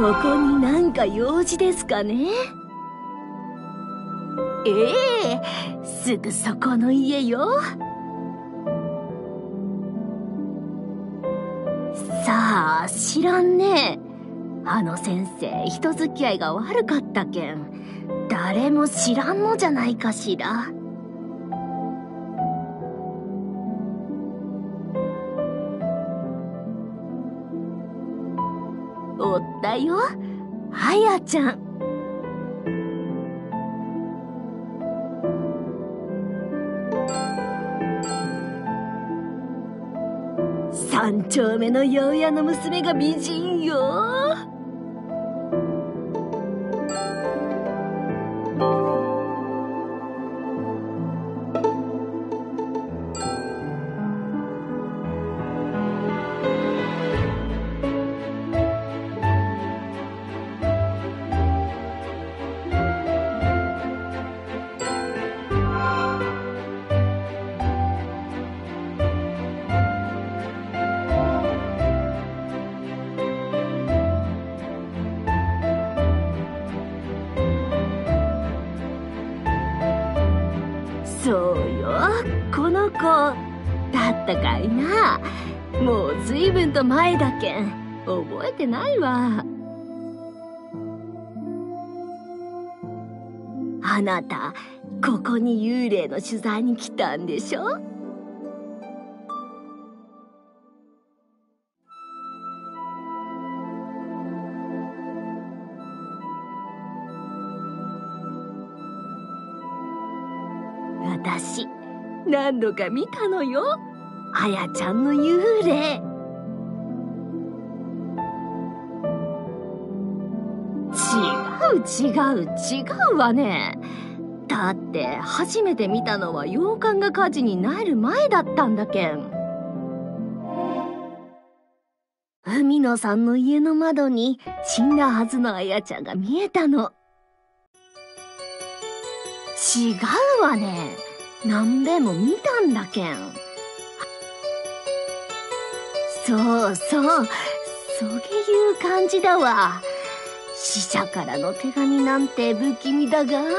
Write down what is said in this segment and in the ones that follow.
ここになんか用事ですかね？ええすぐそこの家よ。さあ、知らんね。あの先生、人付き合いが悪かったけん。誰も知らんのじゃないかしら。はやちゃん。三丁目の八百屋の娘が美人よ。ったかいな。もう随分と前だけん。覚えてないわ。あなたここに幽霊の取材に来たんでしょ？私何度か見たのよ。あやちゃんの幽霊違う違う違うわねだって初めて見たのは洋館が火事になる前だったんだけん海野さんの家の窓に死んだはずのあやちゃんが見えたの違うわね。何べも見たんだけん。そうそう。そういう感じだわ。死者からの手紙なんて不気味だが。うわ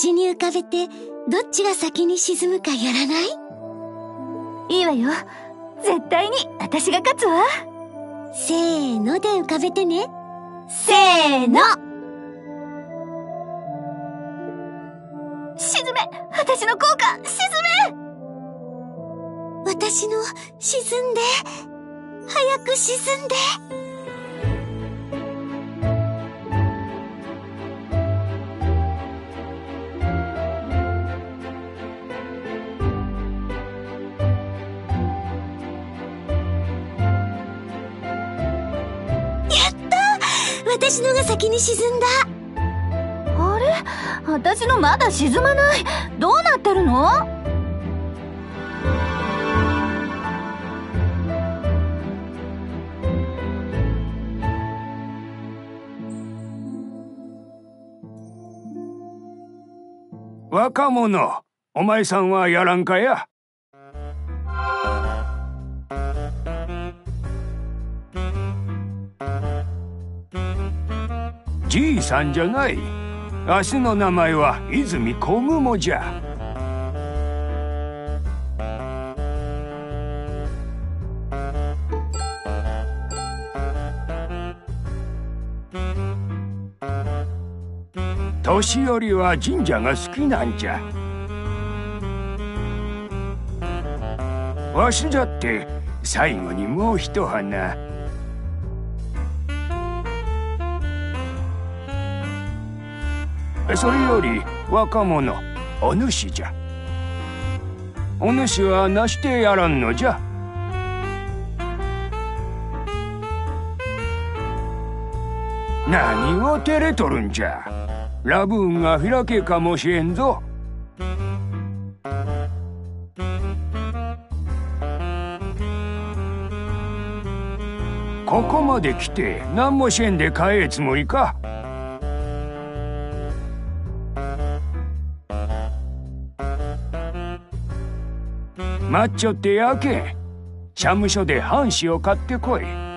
端に浮かべて、どっちが先に沈むかやらない？いいわよ。絶対に私が勝つわ。せーので浮かべてね。せーの沈め私の効果沈め私の沈んで、早く沈んで。沈んだ。あれ？私のまだ沈まない。どうなってるの？若者、お前さんはやらんかや？じいさんじゃない。明日の名前は泉小雲じゃ。年寄りは神社が好きなんじゃ。わしだって最後にもう一花。それより若者お主じゃ。お主はなしてやらんのじゃ。何を照れとるんじゃ。ラブーンが開けかもしれんぞ。ここまで来て何もしえんで帰えつもりか。待っちょってやけ。ん社務所で半紙を買ってこい。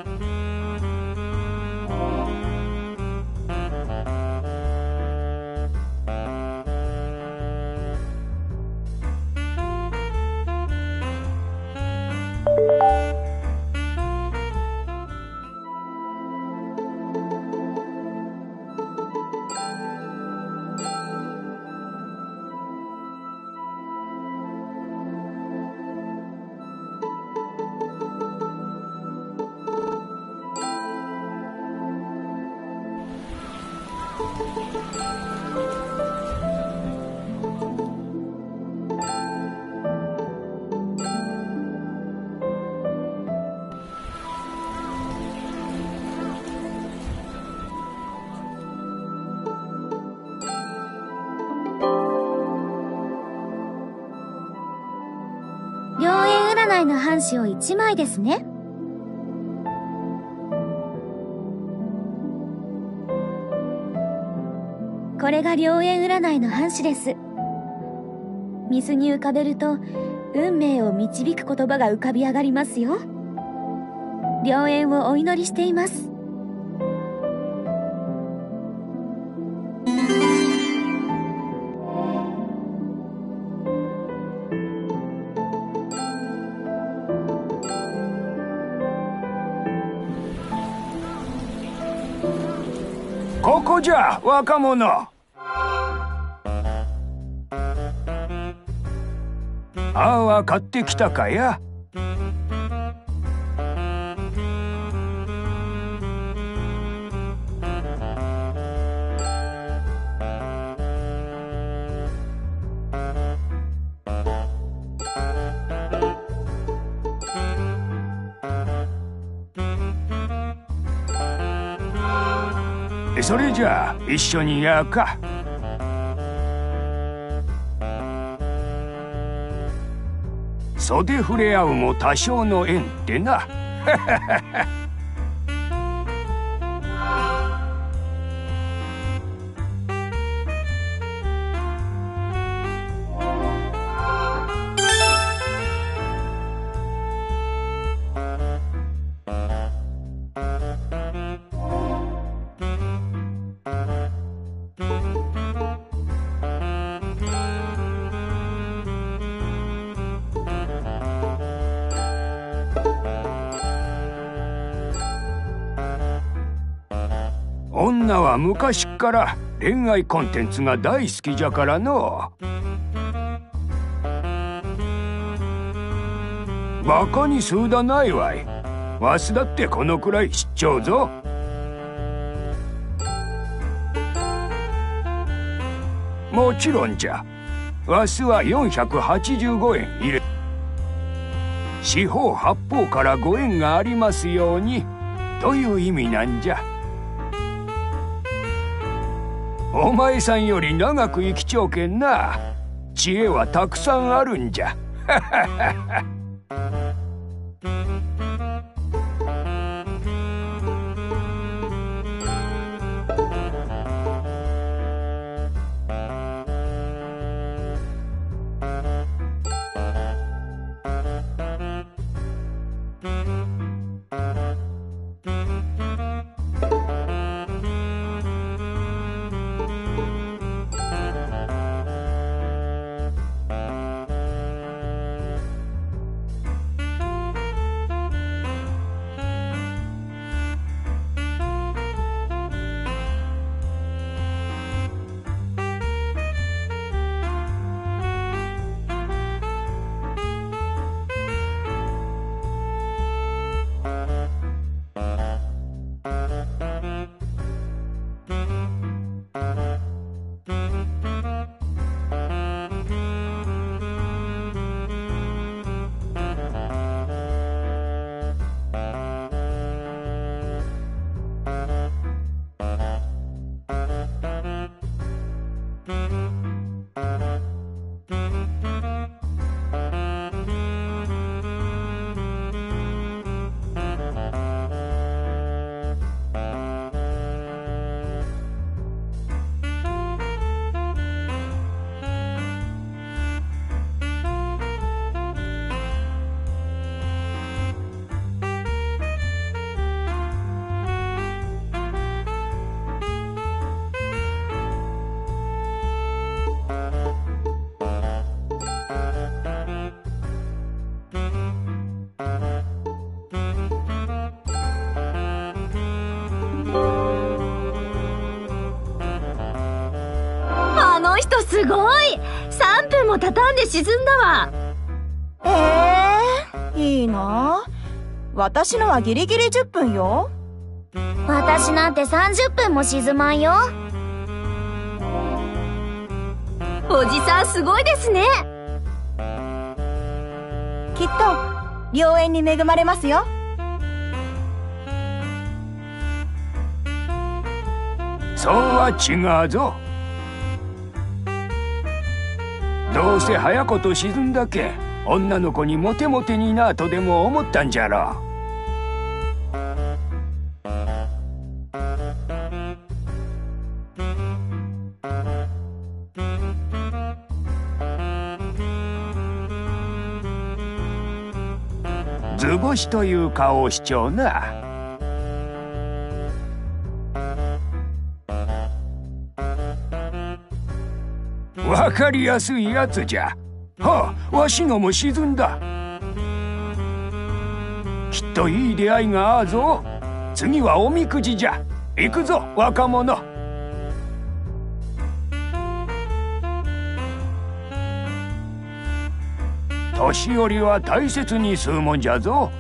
紙を1枚ですね。これが良縁占いの半紙です。水に浮かべると、運命を導く言葉が浮かび上がりますよ。良縁をお祈りしています。じゃ若者。ああは買ってきたかや。それじゃあ一緒にやか。袖触れ合うも多少の縁ってな。女 は昔から恋愛コンテンツが大好きじゃからの。バカにすうだないわい。わしだってこのくらい知っちゃうぞ。もちろんじゃ。わしは485円入れ四方八方からご縁がありますように。という意味なんじゃ。お前さんより長く生きちょうけんな。知恵はたくさんあるんじゃ。ははははあの人すごい !3 分も畳んで沈んだわええいいな私のはギリギリ10分よ。私なんて30分も沈まんよおじさんすごいですねきっと、良縁に恵まれますよ。そうは違うぞどうせ早こと沈んだけ。女の子にモテモテになとでも思ったんじゃろ。図星という顔をしちょうな。わかりやすいやつじゃ。はあわしのも沈んだ。きっといい出会いがあるぞ。次はおみくじじゃ。行くぞ若者。年寄りは大切にするもんじゃぞ。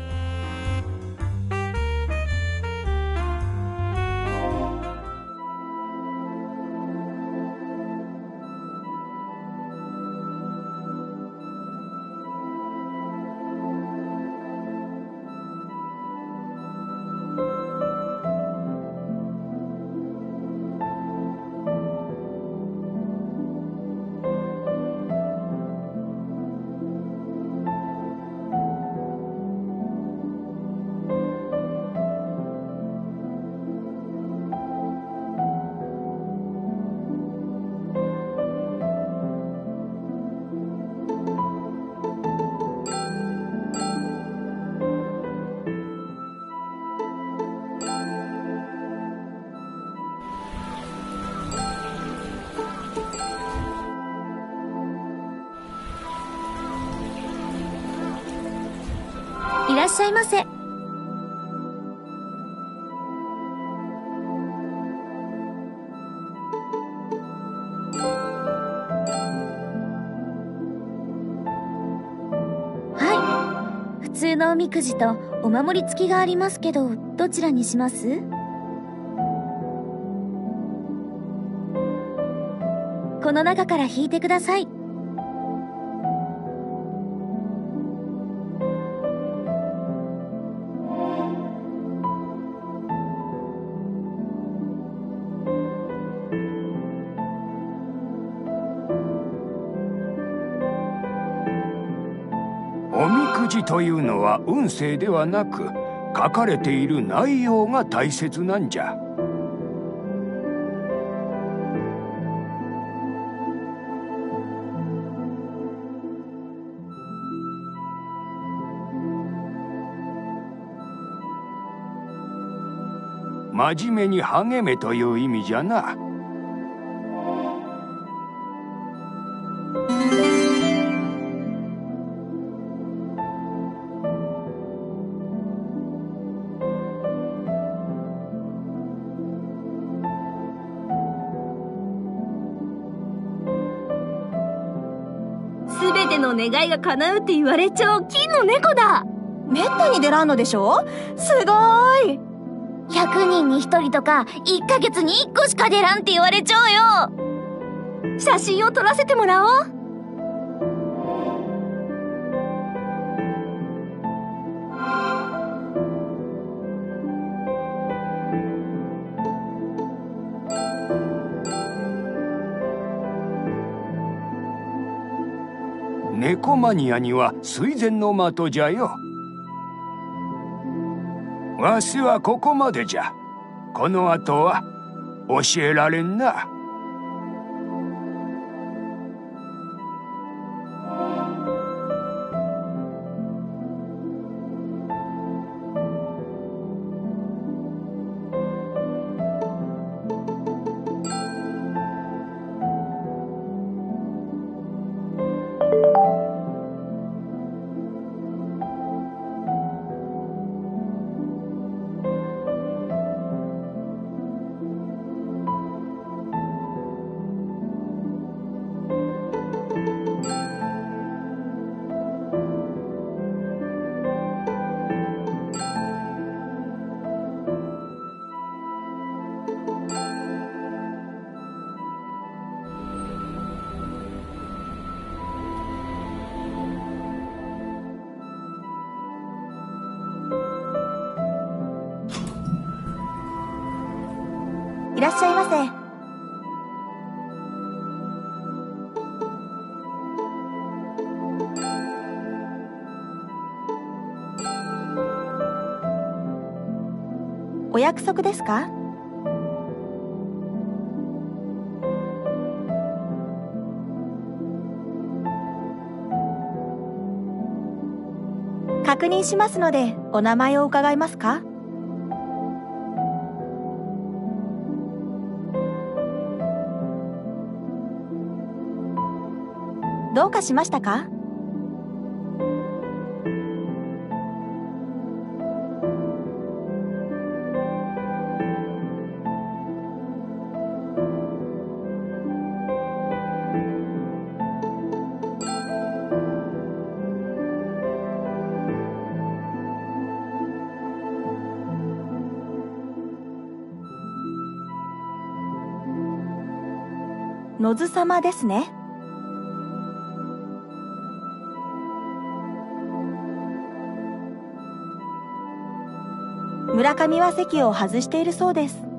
みくじとお守り付きがありますけど、どちらにします？この中から引いてください。というのは運勢ではなく書かれている内容が大切なんじゃ真面目に励めという意味じゃな。の願いが叶うって言われちゃう金の猫だ。めったに出らんのでしょ？すごーい。100人に1人とか1ヶ月に1個しか出らんって言われちゃうよ。写真を撮らせてもらおうマニアには垂涎の的じゃよ。わしはここまでじゃ。この後は教えられんな。約束ですか？確認しますので、お名前を伺えますか？どうかしましたか？野津様ですね。村上は席を外しているそうです。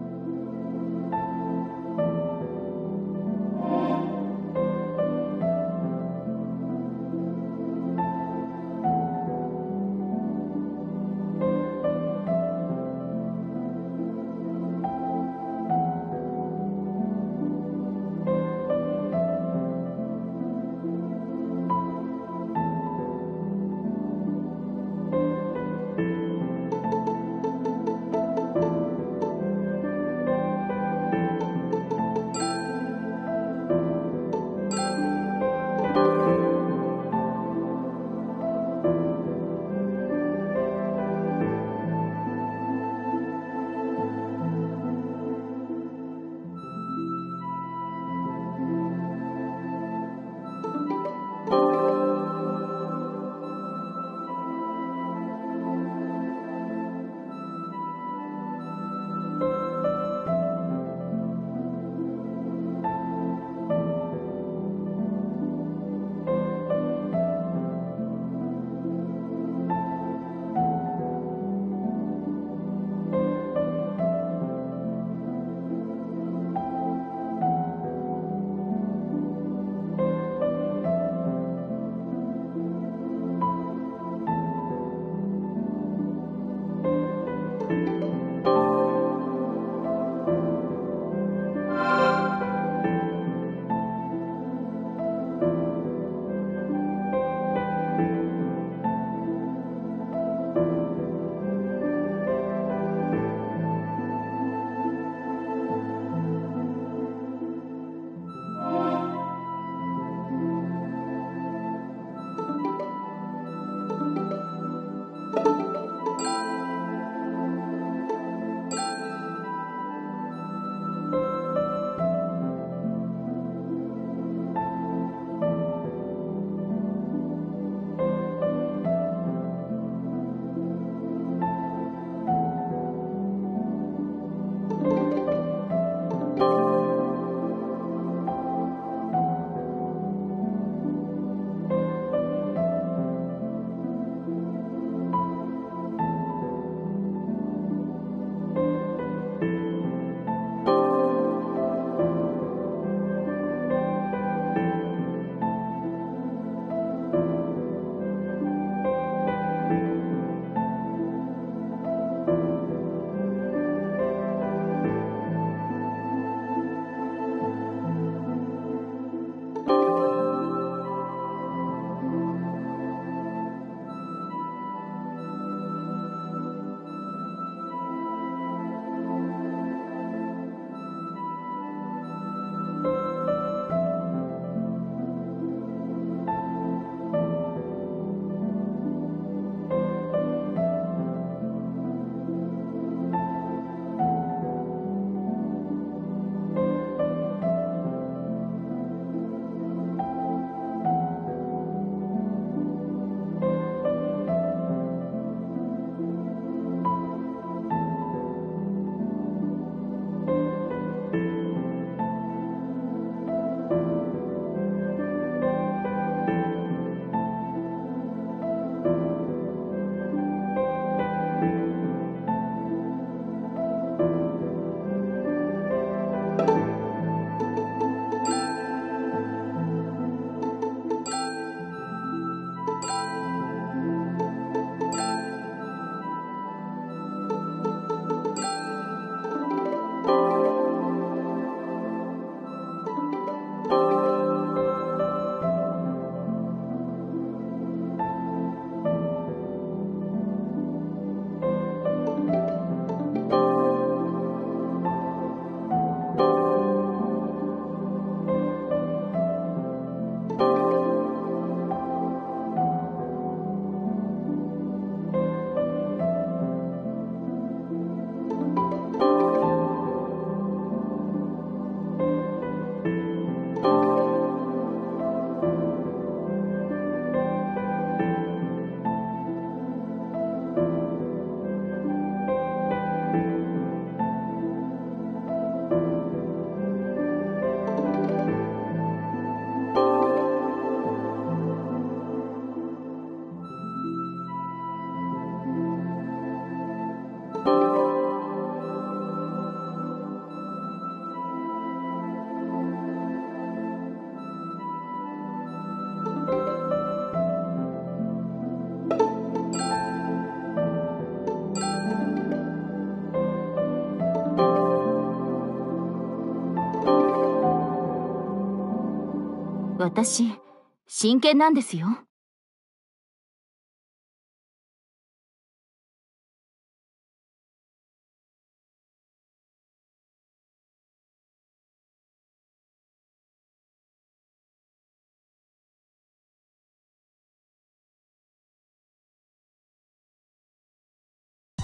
私、真剣なんですよ。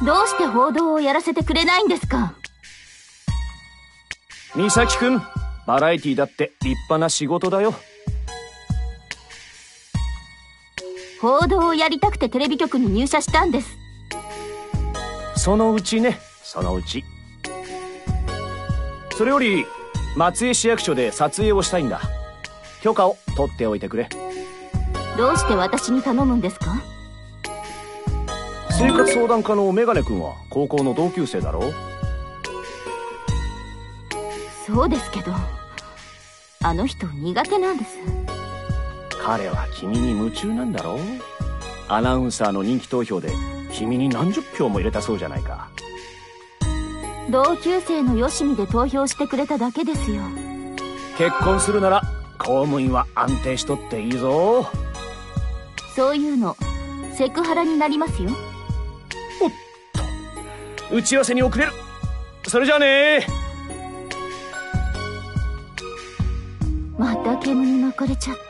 どうして報道をやらせてくれないんですか？美咲くん、バラエティだって立派な仕事だよ。報道をやりたくてテレビ局に入社したんです。そのうちね、そのうち。それより、松江市役所で撮影をしたいんだ。許可を取っておいてくれ。どうして私に頼むんですか？生活相談課のメガネ君は高校の同級生だろ？そうですけど、あの人苦手なんです。彼は君に夢中なんだろアナウンサーの人気投票で君に何十票も入れたそうじゃないか。同級生のよしみで投票してくれただけですよ。結婚するなら公務員は安定しとっていいぞ。そういうの、セクハラになりますよ。おっと、打ち合わせに遅れる。それじゃあねまた煙に巻かれちゃった。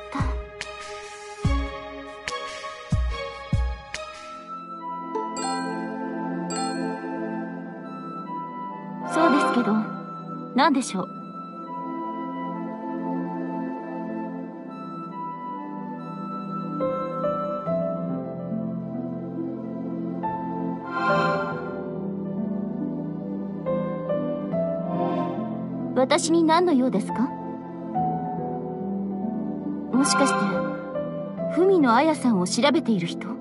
何でしょう？私に何の用ですか？もしかして、文野彩さんを調べている人？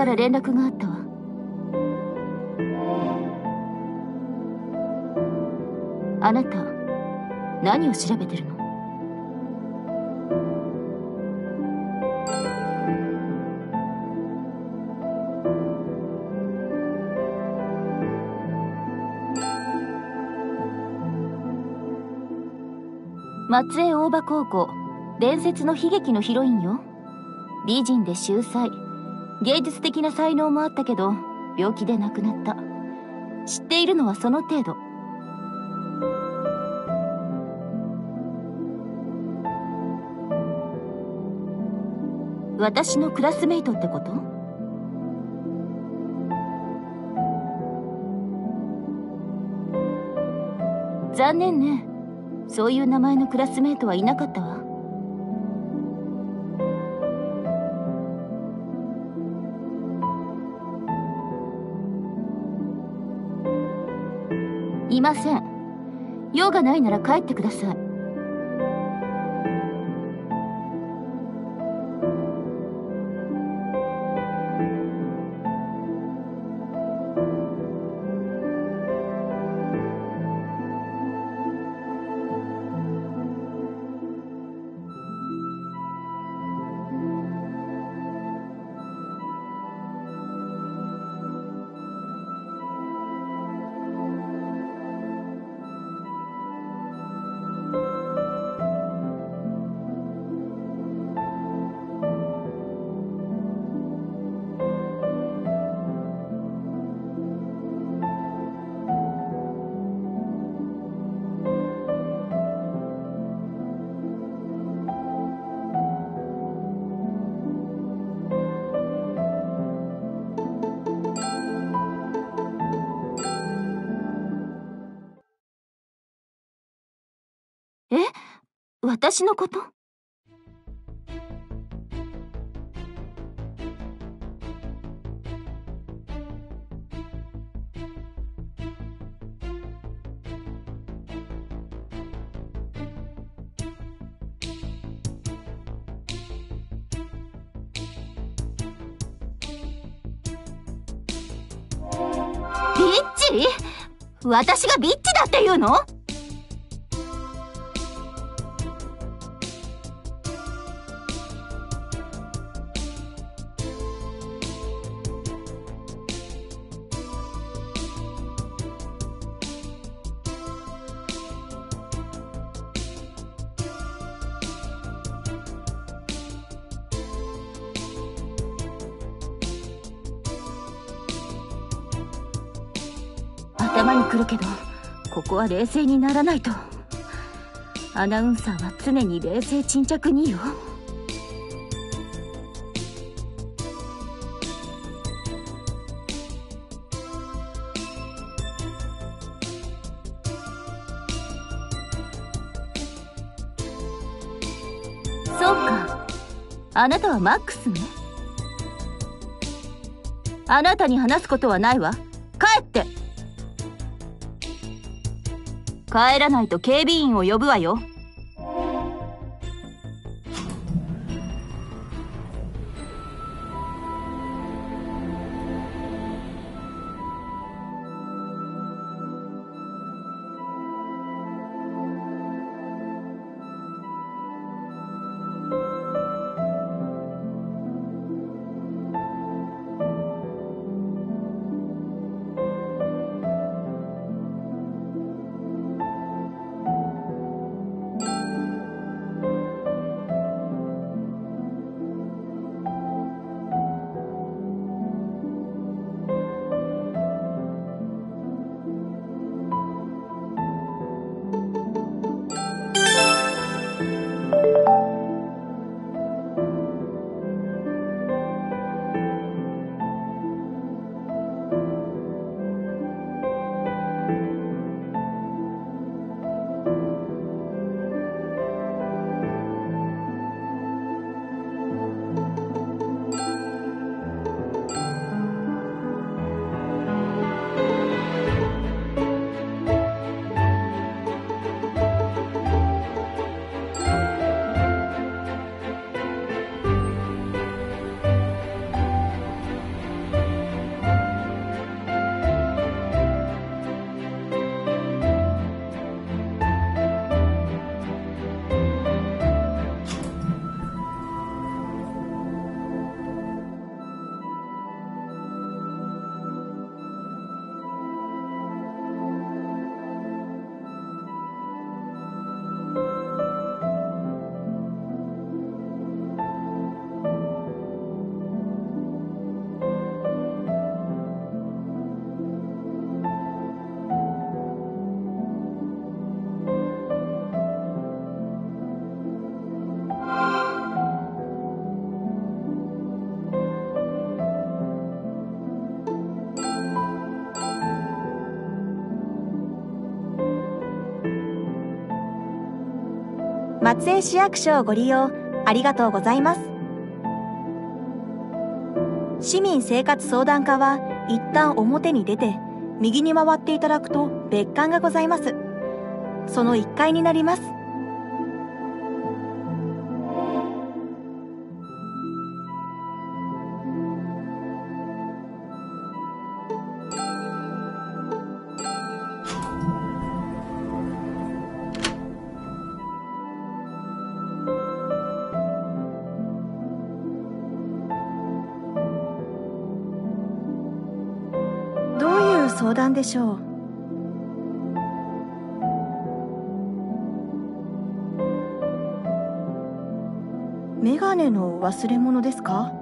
から連絡があったわ。あなた、何を調べてるの？松江大場高校伝説の悲劇のヒロインよ。美人で秀才。芸術的な才能もあったけど病気で亡くなった。知っているのはその程度。私のクラスメイトってこと？残念ね。そういう名前のクラスメートはいなかったわ。ません。用がないなら帰ってください。私のこと？ビッチ？私がビッチだって言うの？は冷静にならないと。アナウンサーは常に冷静沈着によ。そうか。あなたはマックスね。あなたに話すことはないわ。帰らないと警備員を呼ぶわよ。松江市役所をご利用ありがとうございます。市民生活相談課は一旦表に出て右に回っていただくと別館がございます。その1階になります。でしょう。メガネの忘れ物ですか？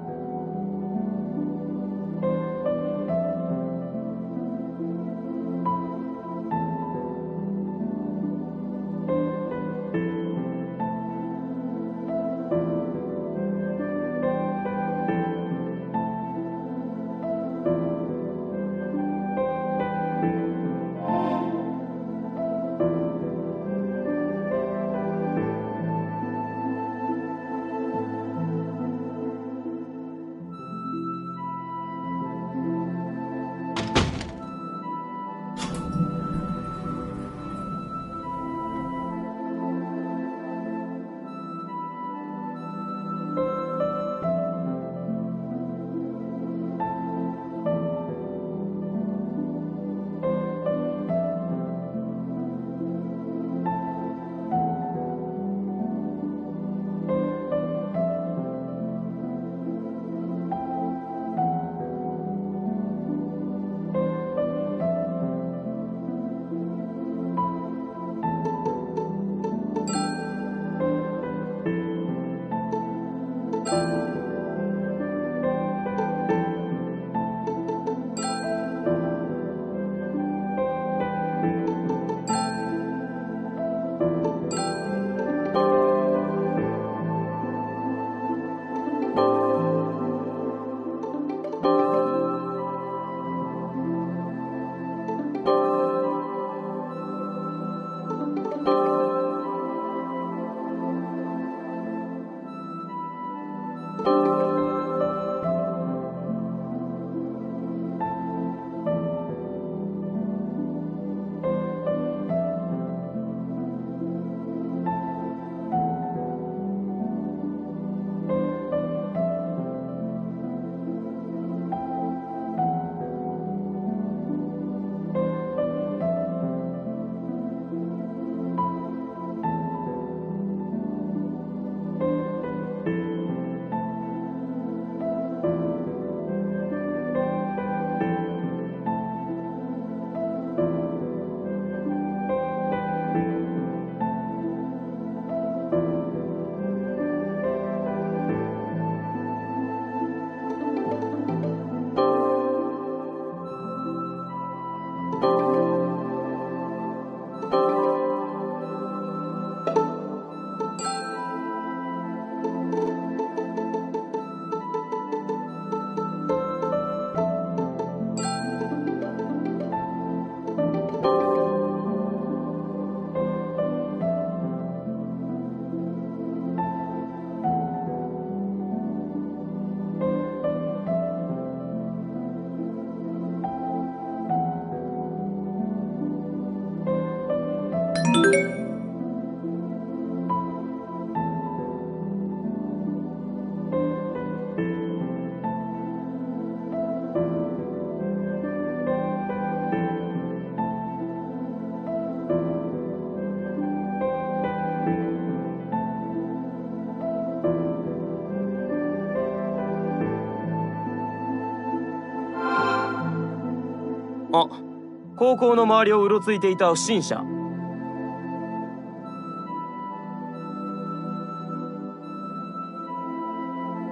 高校の周りをうろついていた不審者。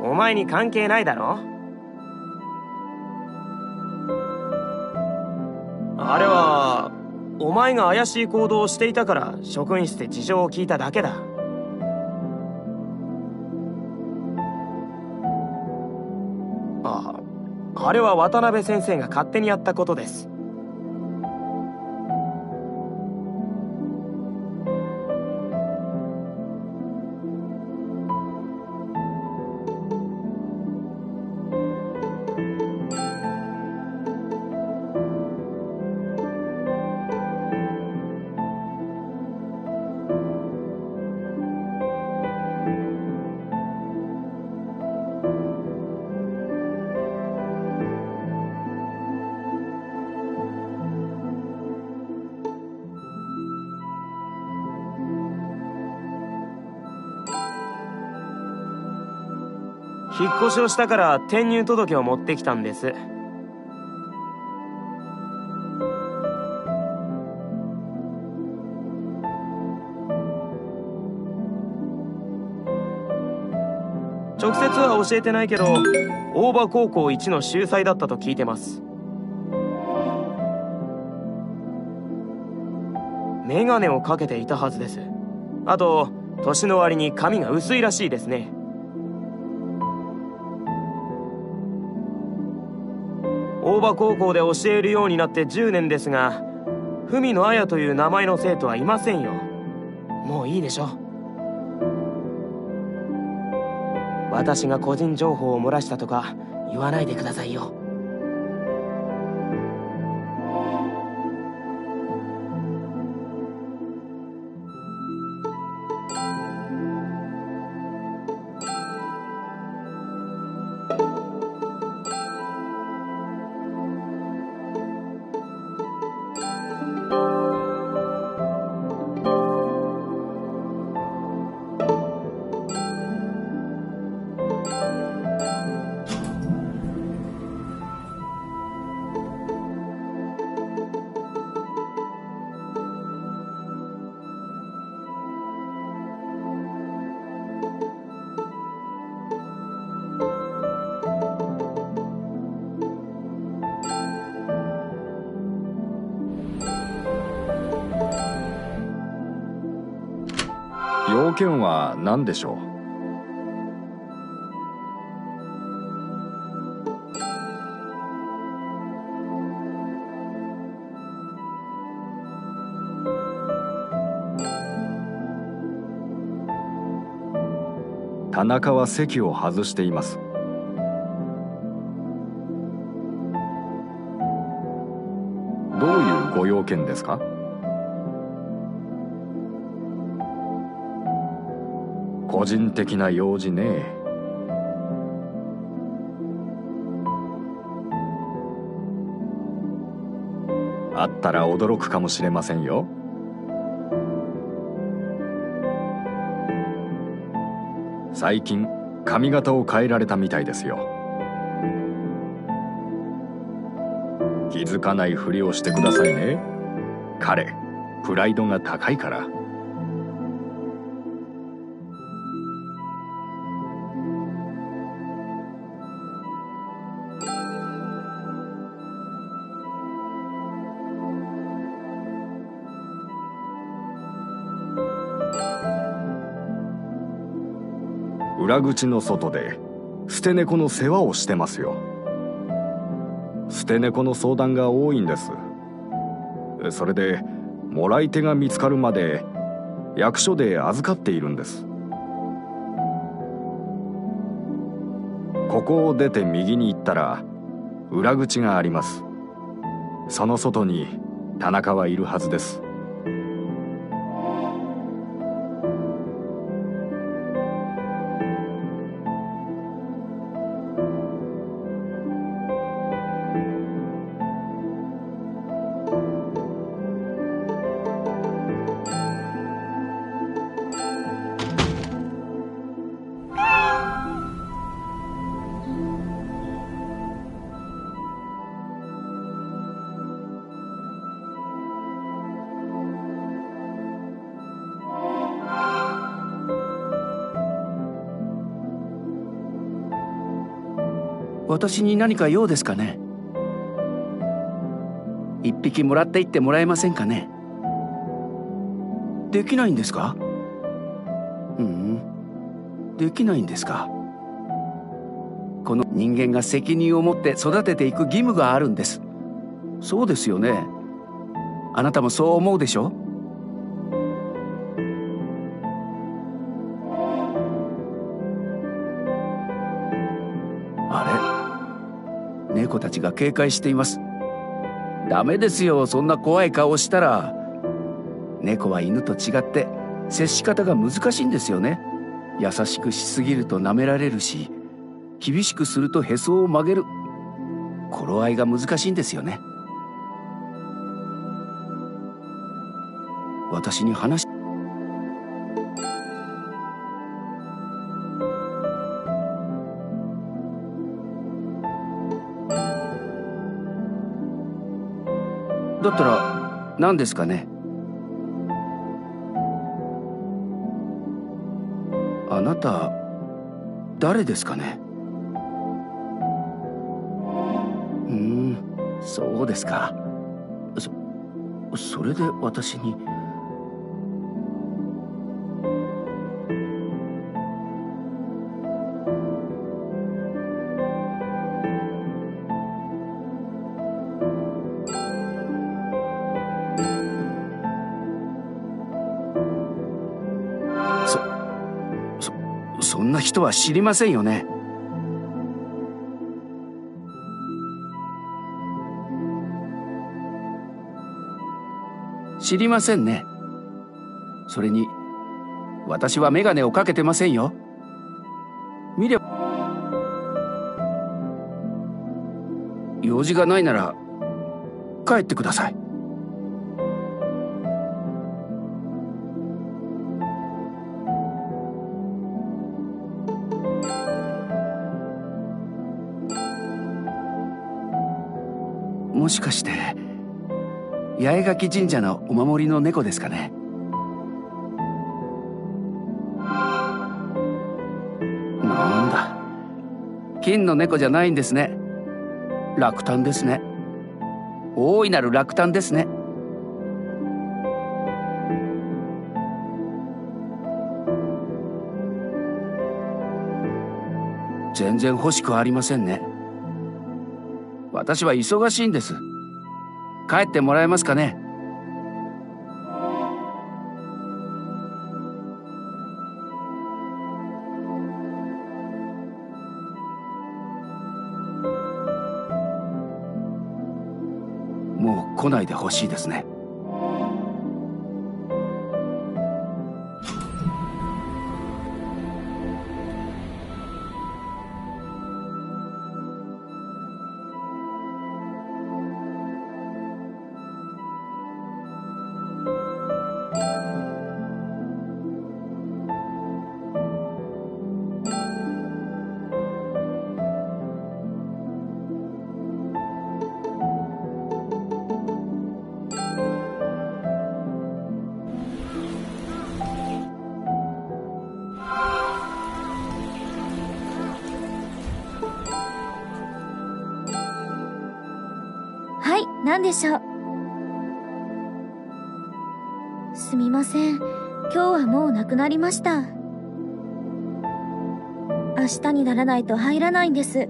お前に関係ないだろ？あれはお前が怪しい行動をしていたから職員室で事情を聞いただけだ。あああれは渡辺先生が勝手にやったことです。引っ越しをしたから転入届を持ってきたんです直接は教えてないけど大場高校一の秀才だったと聞いてますメガネをかけていたはずですあと年の割に髪が薄いらしいですね葉高校で教えるようになって10年ですが文野綾という名前の生徒はいませんよ。もういいでしょ私が個人情報を漏らしたとか言わないでくださいよ。件は何でしょう？田中は席を外しています。どういうご用件ですか？個人的な用事ね。あったら驚くかもしれませんよ。最近髪型を変えられたみたいですよ。気づかないふりをしてくださいね。彼プライドが高いから。裏口の外で捨て猫の世話をしてますよ。捨て猫の相談が多いんです。それでもらい手が見つかるまで役所で預かっているんです。ここを出て右に行ったら裏口があります。その外に田中はいるはずです。私に何か用ですかね？一匹もらっていってもらえませんかね？できないんですか？うん。できないんですか？この人間が責任を持って育てていく義務があるんです。そうですよね。あなたもそう思うでしょ？たちが警戒しています。ダメですよそんな怖い顔したら。猫は犬と違って接し方が難しいんですよね。優しくしすぎると舐められるし厳しくするとへそを曲げる。頃合いが難しいんですよね。私に話何ですかね？あなた誰ですかね？うんそうですか。そそれで私に人は知りませんよね。知りませんね。それに私は眼鏡をかけてませんよ。見れば用事がないなら帰ってください。もしかして八重垣神社のお守りの猫ですかね？なんだ。金の猫じゃないんですね。落胆ですね。大いなる落胆ですね。全然欲しくありませんね。私は忙しいんです。帰ってもらえますかね？もう来ないでほしいですね。りました。明日にならないと入らないんです。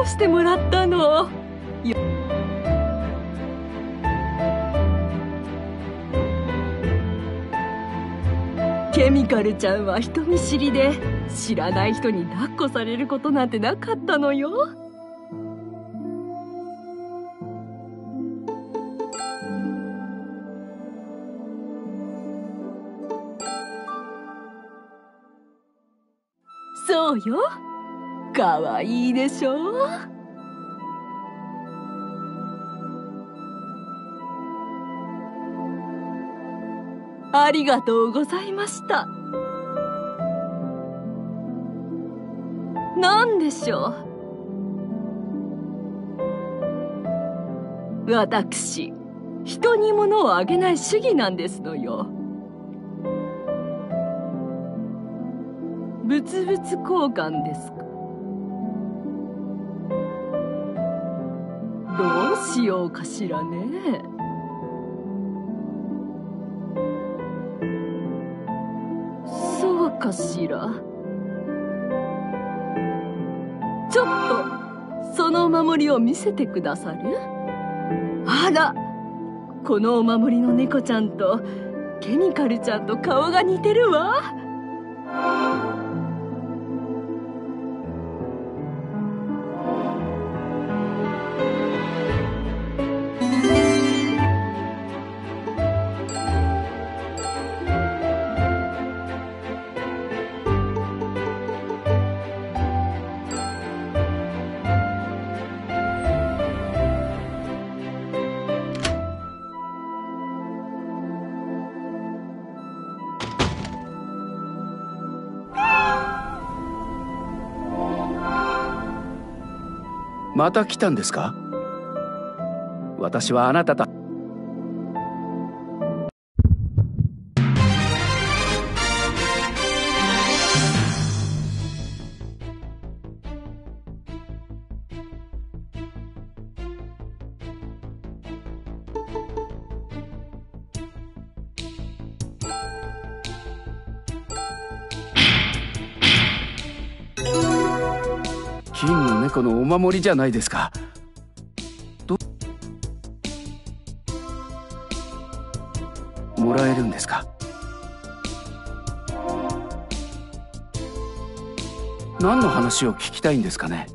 抱っこしてもらったの。ケミカルちゃんは人見知りで知らない人に抱っこされることなんてなかったのよ。そうよ。かわいいでしょ？ありがとうございました。何でしょう？私人に物をあげない主義なんですのよ。物々交換ですしようかしらね。そうかしら。ちょっとそのお守りを見せてくださる？あらこのお守りの猫ちゃんとケミカルちゃんと顔が似てるわ。また来たんですか？私はあなたとおりじゃないですか。もらえるんですか？何の話を聞きたいんですかね？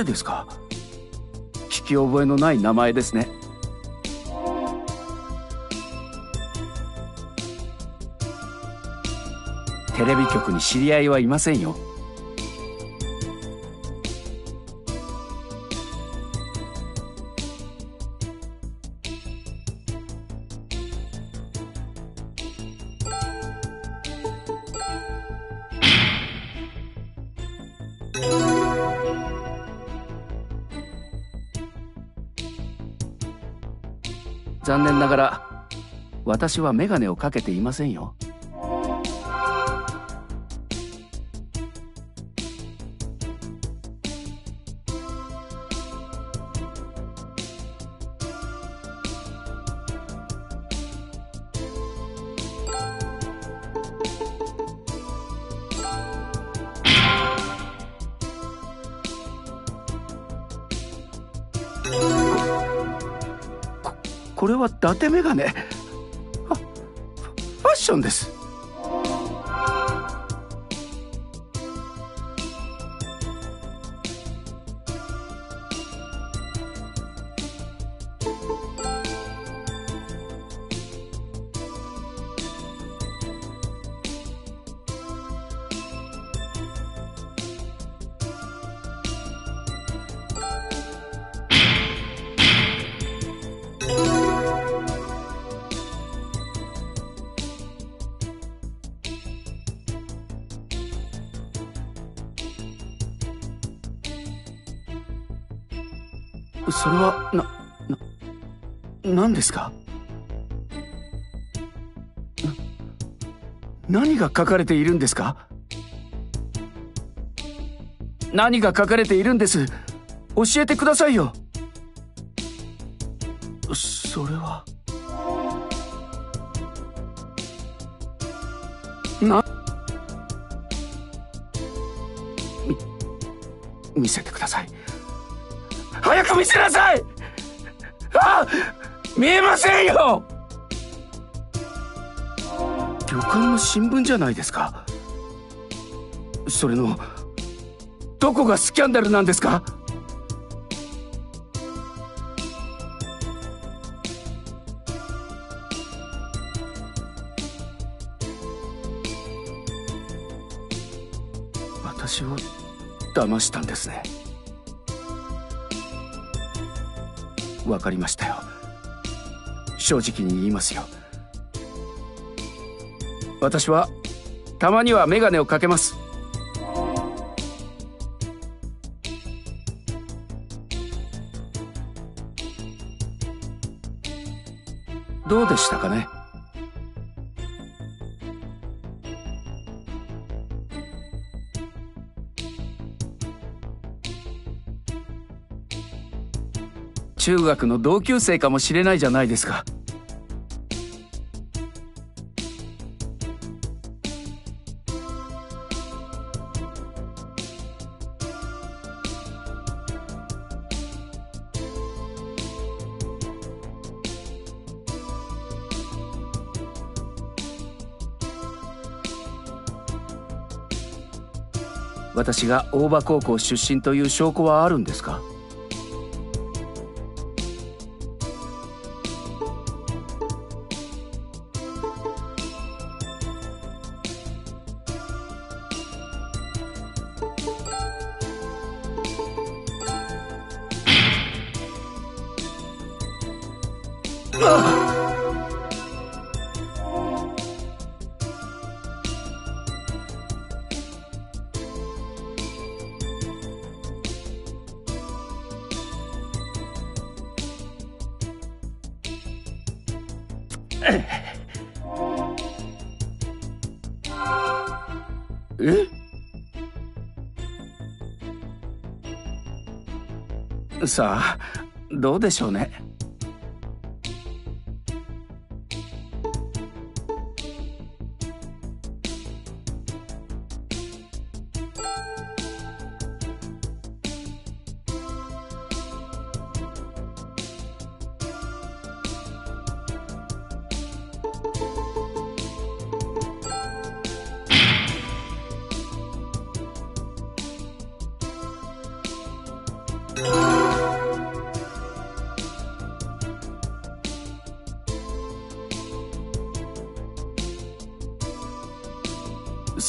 誰ですか？聞き覚えのない名前ですね。テレビ局に知り合いはいませんよ。私は眼鏡をかけていませんよ。これは伊達メガネションです。ですか？な何が書かれているんですか？何が書かれているんです？教えてくださいよ。それは。な見せてください。早く見せなさい！あ見えませんよ！旅館の新聞じゃないですか？それのどこがスキャンダルなんですか？私を騙したんですね。わかりましたよ。正直に言いますよ。私はたまにはメガネをかけます。どうでしたかね？中学の同級生かもしれないじゃないですか。が大場高校出身という証拠はあるんですか？さあどうでしょうね。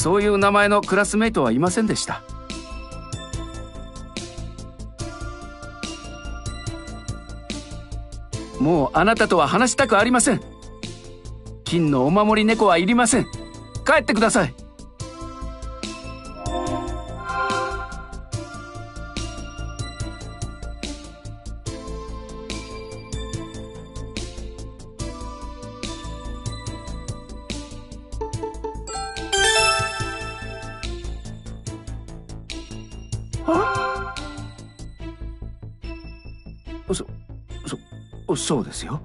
そういう名前のクラスメイトはいませんでした。もうあなたとは話したくありません。金のお守り猫はいりません。帰ってください。そうですよ。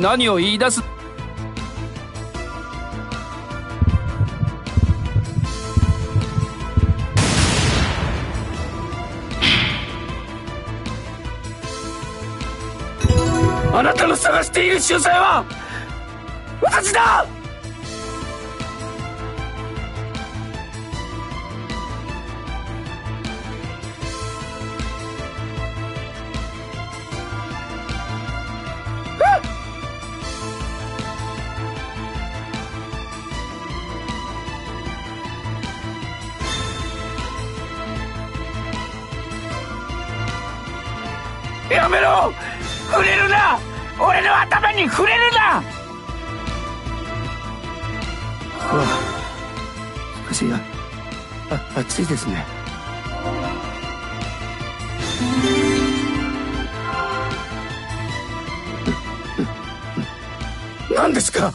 何を言い出す？あなたの探している秀才は私だ！に触れるな。わあしかしああ暑いですね。何ですか？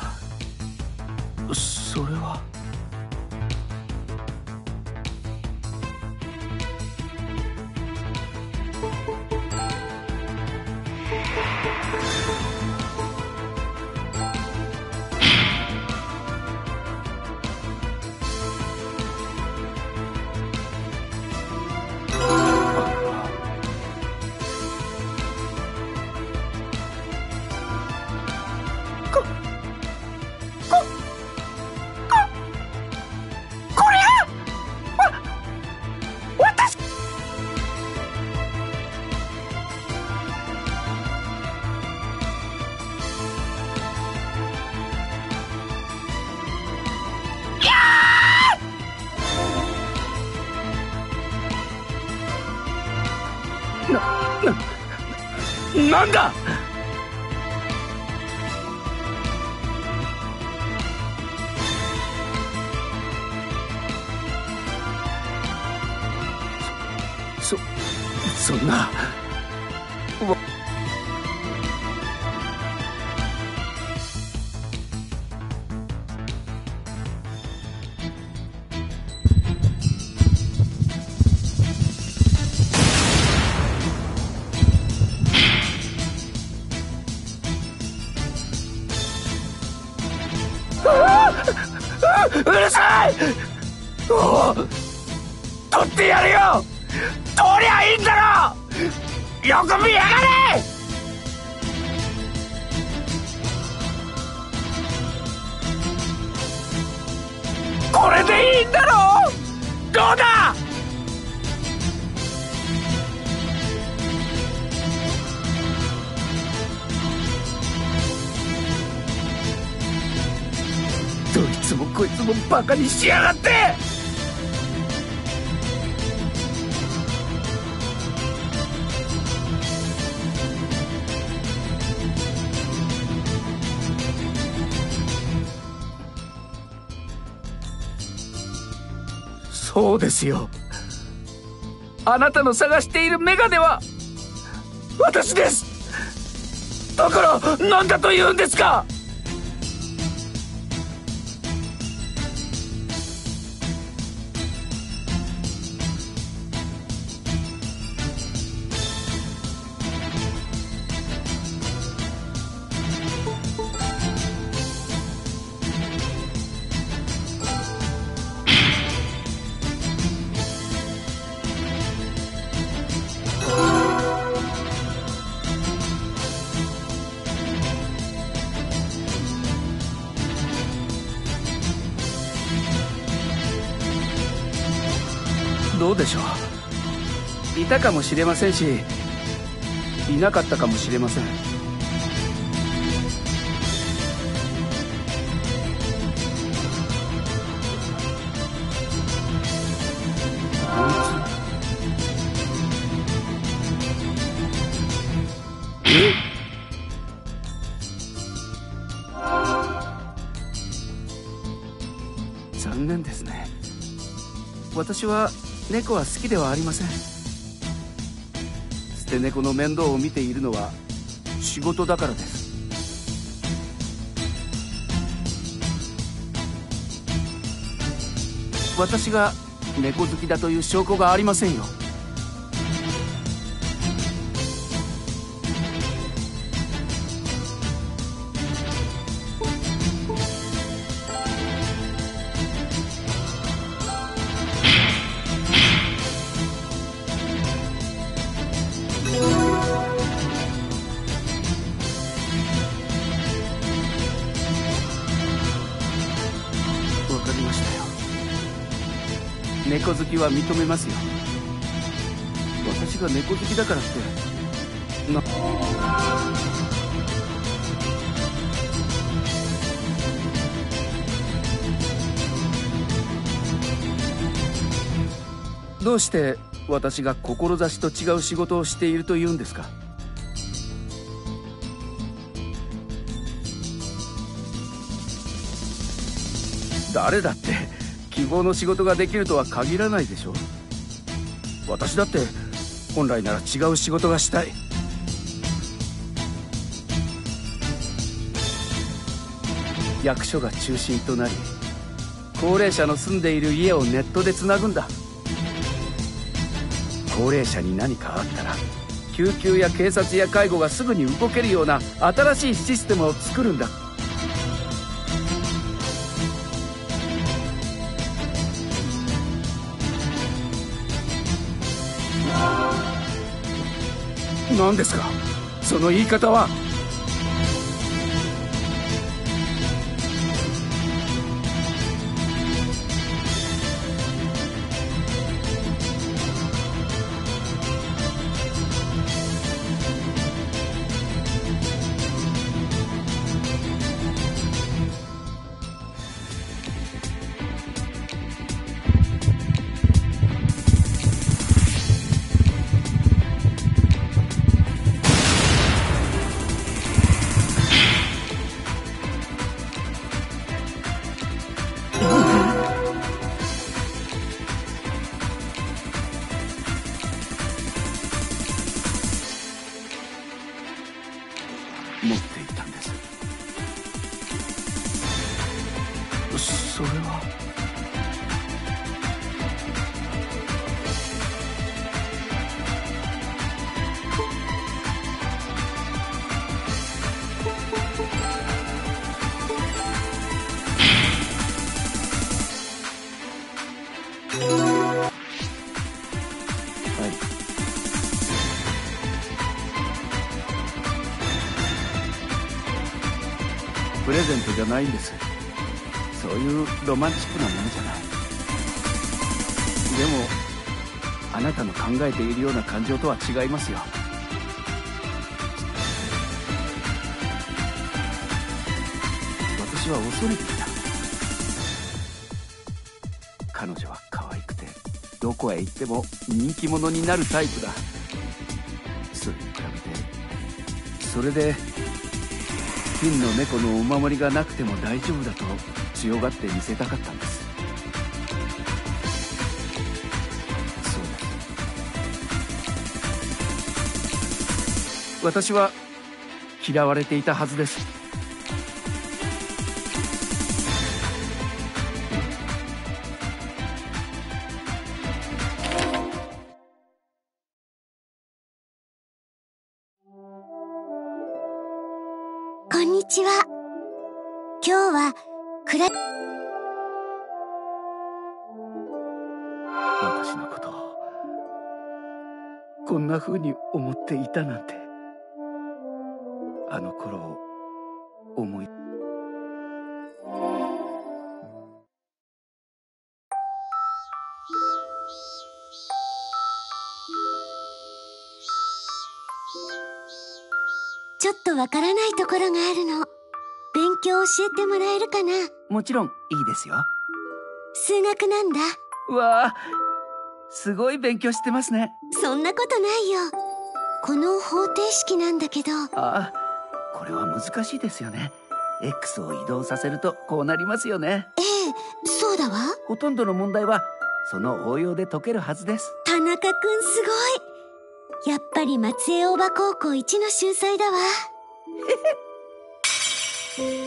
これでいいんだろどうだ！どいつもこいつもバカにしやがって！そうですよ。あなたの探しているメガネは私です。だから何だと言うんですか？かもしれませんしいなかったかもしれません。残念ですね。私は猫は好きではありません。して猫の面倒を見ているのは仕事だからです。私が猫好きだという証拠がありませんよ。きは認めますよ。私が猫好きだからって。などうして私が志と違う仕事をしていると言うんですか？誰だって。希望の仕事ができるとは限らないでしょ私だって本来なら違う仕事がしたい。役所が中心となり高齢者の住んでいる家をネットでつなぐんだ。高齢者に何かあったら救急や警察や介護がすぐに動けるような新しいシステムを作るんだ。何ですか？その言い方はないんですそういうロマンチックなものじゃない。でもあなたの考えているような感情とは違いますよ。私は恐れていた。彼女は可愛くてどこへ行っても人気者になるタイプだ。それに比べてそれで金の猫のお守りがなくても大丈夫だと強がって見せたかったんです。そう私は嫌われていたはずです。ふうに思っていたなんてあの頃を思いちょっとわからないところがあるの。勉強教えてもらえるかな？もちろんいいですよ。数学なんだ。わあすごい勉強してますね。そんなことないよ。この方程式なんだけど。ああ、これは難しいですよね。X を移動させるとこうなりますよね。ええ、そうだわ。ほとんどの問題はその応用で解けるはずです。田中くんすごい。やっぱり松江大場高校一の秀才だわ。はい。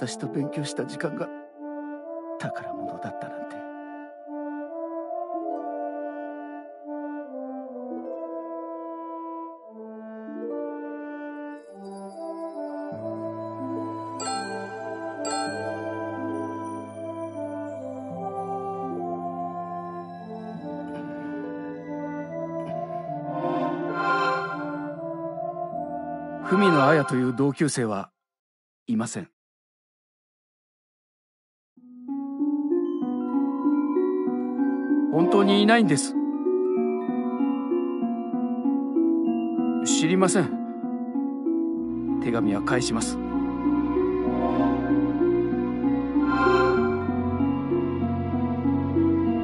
私と勉強した時間が宝物だったなんて。文野綾という同級生はいません。にいないんです。知りません。手紙は返します。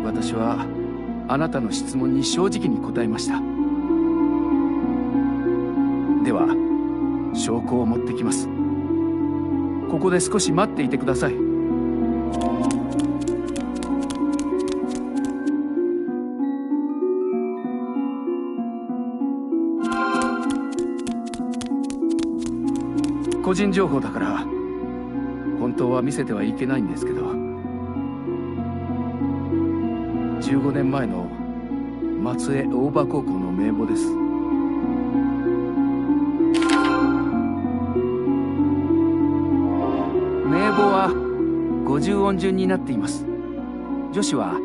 私はあなたの質問に正直に答えました。では、証拠を持ってきます。ここで少し待っていてください。人情報だから本当は見せてはいけないんですけど15年前の松江大場高校の名簿です。名簿は50音順になっています。女子は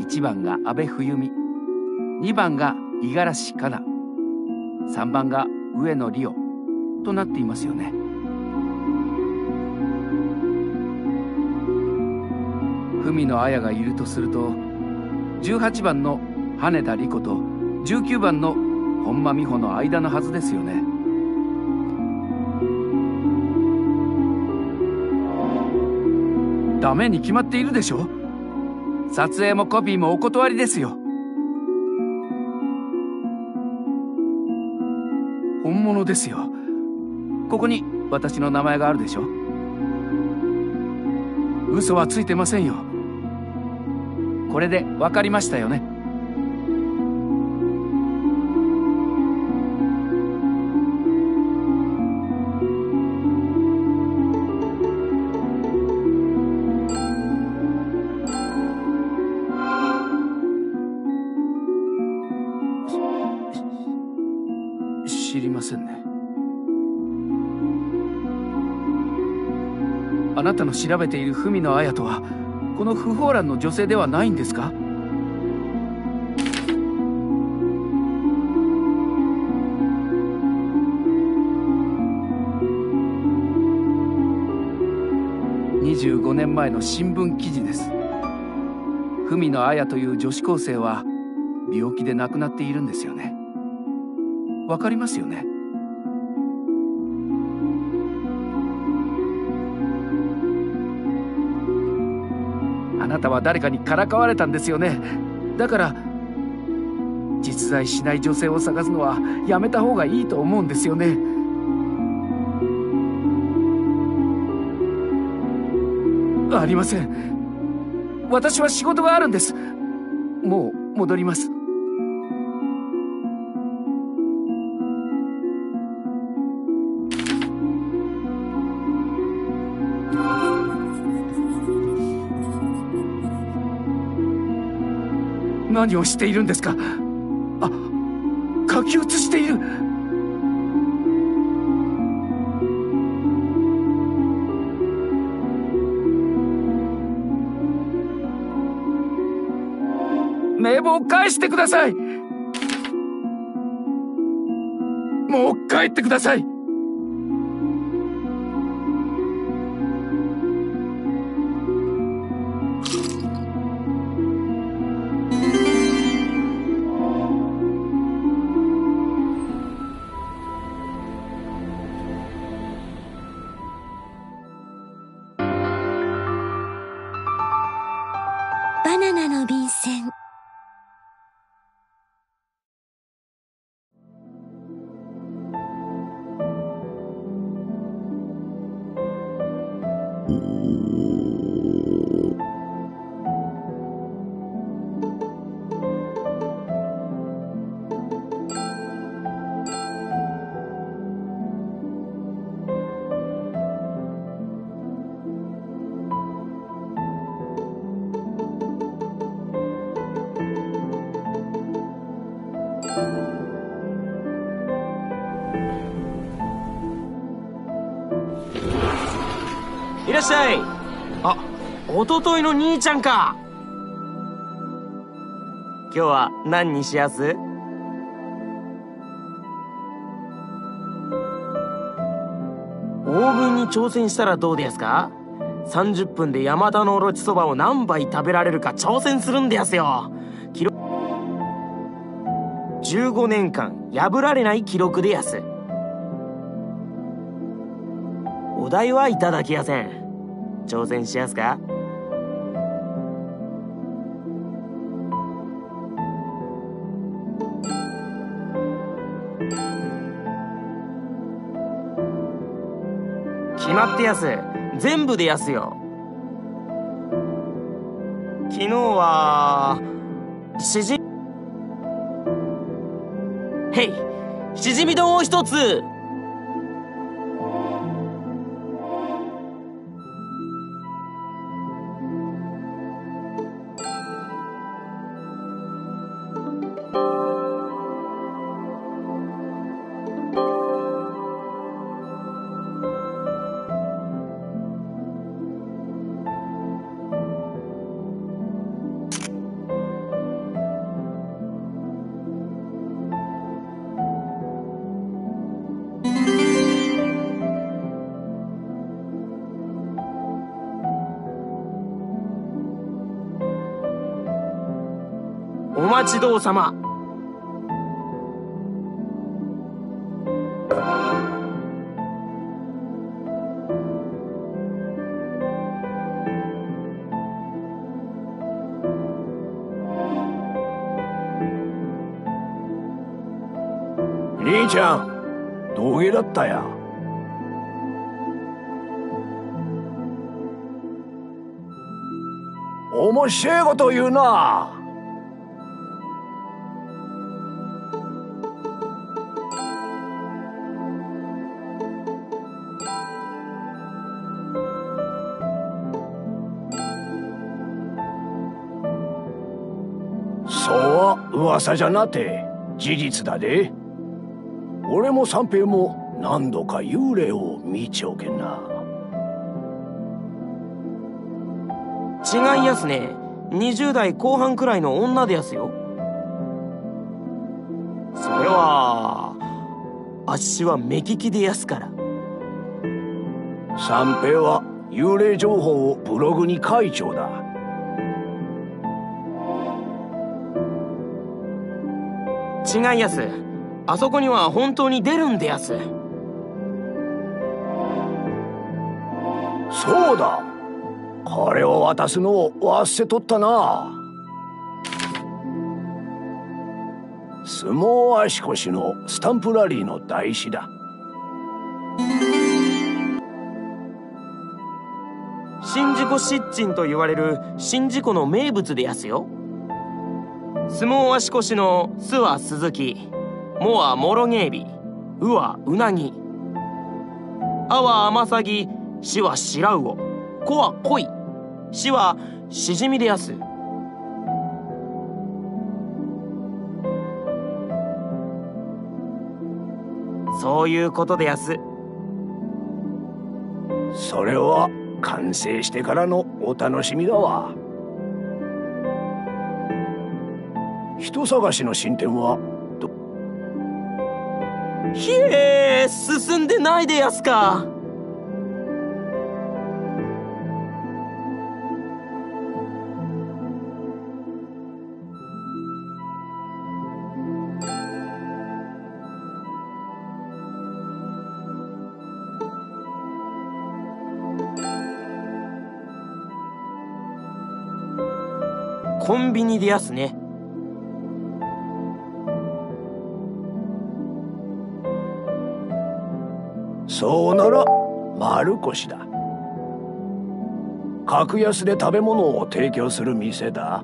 1番が阿部冬美。2番が五十嵐カナ。3番が上野梨央となっていますよね。文野綾がいるとすると18番の羽田理子と19番の本間美穂の間のはずですよね。ダメに決まっているでしょ？撮影もコピーもお断りですよ。本物ですよ。ここに私の名前があるでしょ？嘘はついてませんよ。これで分かりましたよね？知りませんね。あなたの調べている文野綾とはこの不法欄の女性ではないんですか？25年前の新聞記事です。文野綾という女子高生は病気で亡くなっているんですよね。わかりますよね？あなたは誰かにからかわれたんですよね。だから実在しない女性を探すのはやめた方がいいと思うんですよね。ありません。私は仕事があるんです。もう戻ります。何をしているんですか？あ書き写している。名簿を返してください。もう帰ってください。っしゃい。あおとといの兄ちゃんか。今日は何にしやす？オーブンに挑戦したらどうですか？30分で山田のおろちそばを何杯食べられるか挑戦するんですよ。記録15年間破られない記録でやす。お題はいただきやせん。挑戦しやすか？決まってやす。全部でやすよ。昨日はしじへいしじみ丼を一つ。待ちどうさま兄ちゃんどげだったや。面白いこと言うな。噂じゃなて事実だで。俺も三平も何度か幽霊を見ちょけんな。違いやすね。20代後半くらいの女でやすよ。それはあっしは目利きでやすから。三平は幽霊情報をブログに書いちょうだ違いやす。あそこには本当に出るんでやす。そうだ。これを渡すのを忘れとったな。相撲足腰のスタンプラリーの台紙だ。宍道湖湿鎮と言われる宍道湖の名物でやすよ相撲足腰の「す」は鈴木「も」はもろげえび「う」はうなぎ「あ」は甘さぎ「し」は白魚「こ」はこい「し」はしじみでやす。そういうことでやす。それは完成してからのお楽しみだわ。人探しの進展は？ひえ進んでないでやすか。コンビニでやすね。そうなら丸腰だ。格安で食べ物を提供する店だ。